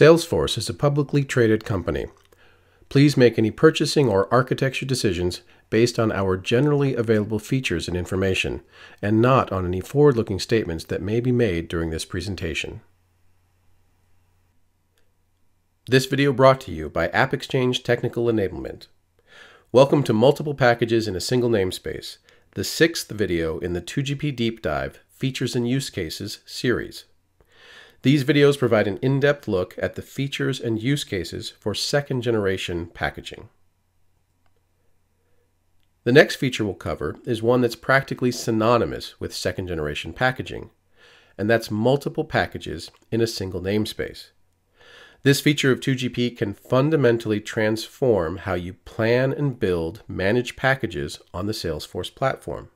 Salesforce is a publicly traded company. Please make any purchasing or architecture decisions based on our generally available features and information, and not on any forward-looking statements that may be made during this presentation. This video brought to you by AppExchange Technical Enablement. Welcome to Multiple Packages in a Single Namespace, the sixth video in the 2GP Deep Dive Features and Use Cases series. These videos provide an in-depth look at the features and use cases for second-generation packaging. The next feature we'll cover is one that's practically synonymous with second-generation packaging, and that's multiple packages in a single namespace. This feature of 2GP can fundamentally transform how you plan and build managed packages on the Salesforce platform.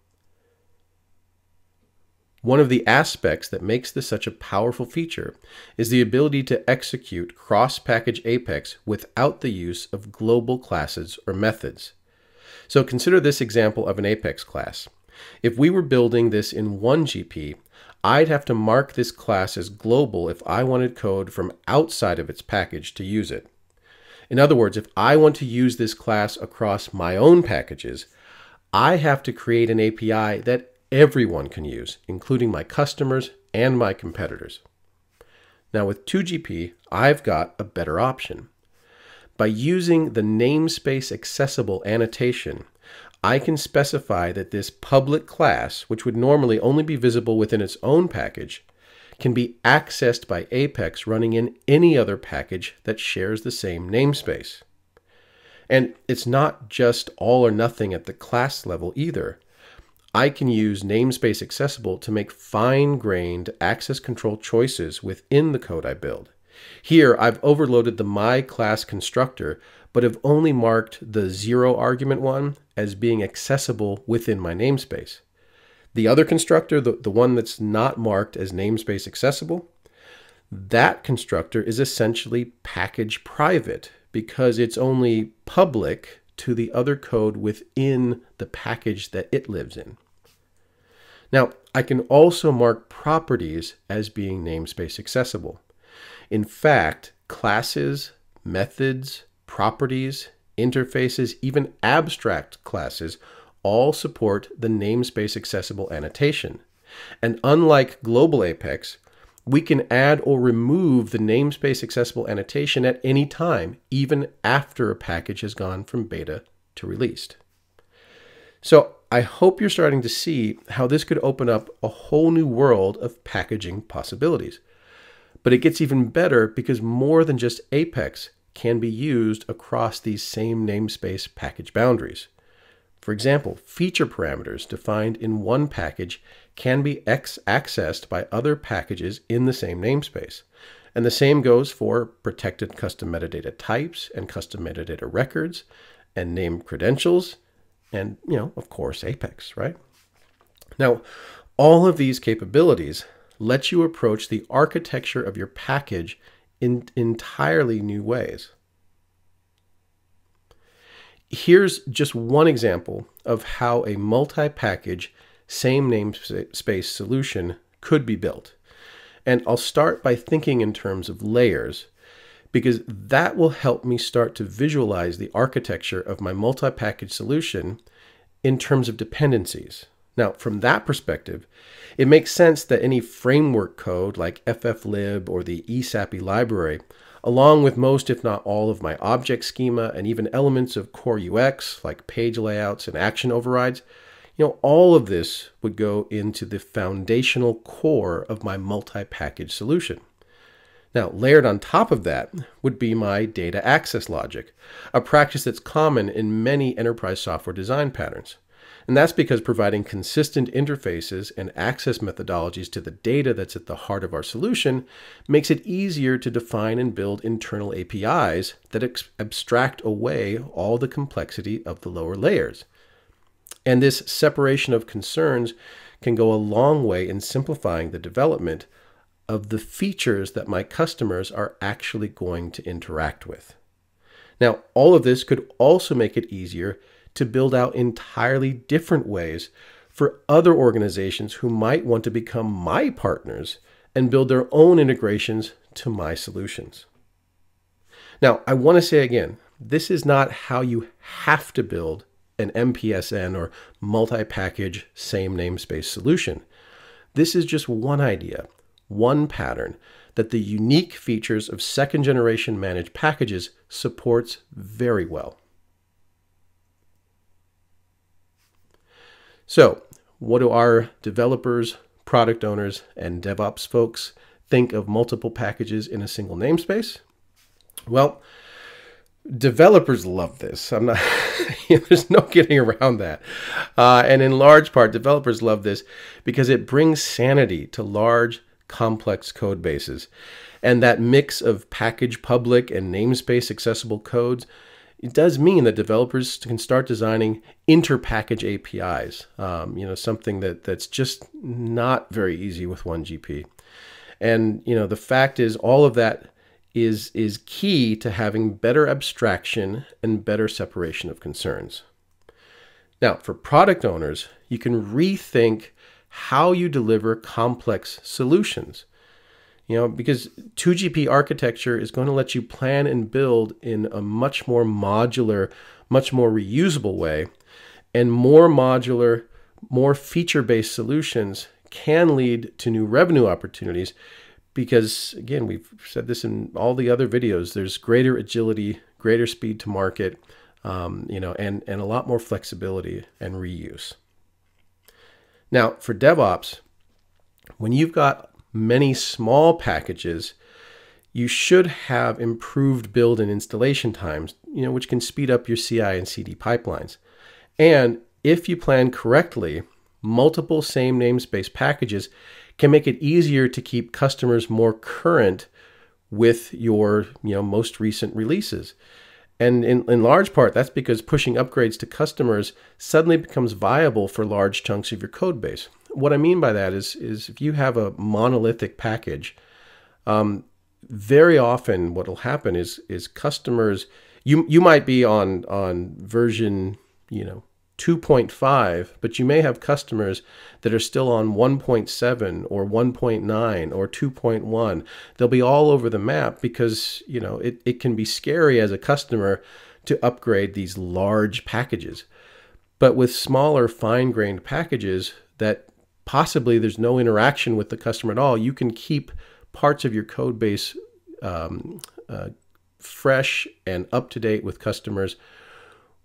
One of the aspects that makes this such a powerful feature is the ability to execute cross-package Apex without the use of global classes or methods. So consider this example of an Apex class. If we were building this in one GP, I'd have to mark this class as global if I wanted code from outside of its package to use it. In other words, if I want to use this class across my own packages, I have to create an API that everyone can use, including my customers and my competitors. Now with 2GP, I've got a better option. By using the namespace accessible annotation, I can specify that this public class, which would normally only be visible within its own package, can be accessed by Apex running in any other package that shares the same namespace. And it's not just all or nothing at the class level either. I can use namespace accessible to make fine-grained access control choices within the code I build. Here, I've overloaded the my class constructor, but have only marked the zero argument one as being accessible within my namespace. The other constructor, the, the one that's not marked as namespace accessible, that constructor is essentially package private because it's only public to the other code within the package that it lives in. Now, I can also mark properties as being namespace accessible. In fact, classes, methods, properties, interfaces, even abstract classes all support the namespace accessible annotation. And unlike global Apex, we can add or remove the namespace accessible annotation at any time, even after a package has gone from beta to released. So I hope you're starting to see how this could open up a whole new world of packaging possibilities. But it gets even better because more than just Apex can be used across these same namespace package boundaries. For example, feature parameters defined in one package can be X accessed by other packages in the same namespace. And the same goes for protected custom metadata types and custom metadata records and name credentials and, you know, of course, Apex, right? Now, all of these capabilities let you approach the architecture of your package in entirely new ways. Here's just one example of how a multi-package same namespace solution could be built. And I'll start by thinking in terms of layers because that will help me start to visualize the architecture of my multi-package solution in terms of dependencies. Now, from that perspective, it makes sense that any framework code like fflib or the ESAPI library, along with most if not all of my object schema and even elements of core UX like page layouts and action overrides, you know, all of this would go into the foundational core of my multi-package solution. Now, layered on top of that would be my data access logic, a practice that's common in many enterprise software design patterns. And that's because providing consistent interfaces and access methodologies to the data that's at the heart of our solution makes it easier to define and build internal APIs that abstract away all the complexity of the lower layers. And this separation of concerns can go a long way in simplifying the development of the features that my customers are actually going to interact with. Now, all of this could also make it easier to build out entirely different ways for other organizations who might want to become my partners and build their own integrations to my solutions. Now, I want to say again, this is not how you have to build an MPSN or multi-package same namespace solution. This is just one idea, one pattern that the unique features of second generation managed packages supports very well. So, what do our developers, product owners, and DevOps folks think of multiple packages in a single namespace? Well, developers love this. I'm not, there's no getting around that. Uh, and in large part, developers love this because it brings sanity to large, complex code bases. And that mix of package public and namespace accessible codes, it does mean that developers can start designing inter-package APIs. Um, you know, something that that's just not very easy with 1GP. And you know, the fact is, all of that is, is key to having better abstraction and better separation of concerns. Now, for product owners, you can rethink how you deliver complex solutions. You know, because 2GP architecture is going to let you plan and build in a much more modular, much more reusable way. And more modular, more feature based solutions can lead to new revenue opportunities because again, we've said this in all the other videos, there's greater agility, greater speed to market, um, you know, and, and a lot more flexibility and reuse. Now, for DevOps, when you've got many small packages, you should have improved build and installation times, you know, which can speed up your CI and CD pipelines. And if you plan correctly, multiple same namespace packages can make it easier to keep customers more current with your you know most recent releases. And in, in large part, that's because pushing upgrades to customers suddenly becomes viable for large chunks of your code base. What I mean by that is, is if you have a monolithic package, um, very often what will happen is is customers you you might be on on version you know 2.5, but you may have customers that are still on 1.7 or 1.9 or 2.1. They'll be all over the map because, you know, it, it can be scary as a customer to upgrade these large packages. But with smaller, fine-grained packages that possibly there's no interaction with the customer at all, you can keep parts of your code base um, uh, fresh and up to date with customers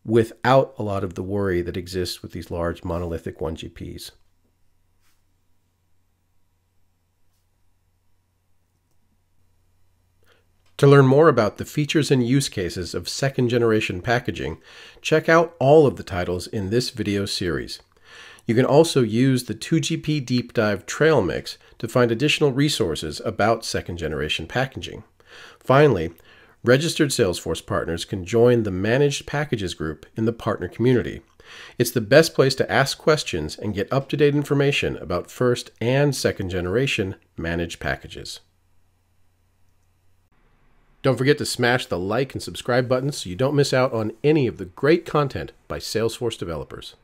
without a lot of the worry that exists with these large monolithic 1GPs. To learn more about the features and use cases of second generation packaging, check out all of the titles in this video series. You can also use the 2GP Deep Dive Trail Mix to find additional resources about second generation packaging. Finally, Registered Salesforce partners can join the Managed Packages group in the partner community. It's the best place to ask questions and get up to date information about first and second generation managed packages. Don't forget to smash the like and subscribe buttons so you don't miss out on any of the great content by Salesforce developers.